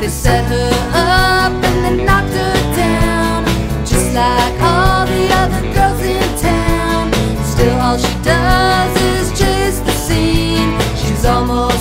They set her up and then knocked her down, just like all the other girls in town. Still, all she does is chase the scene. She's almost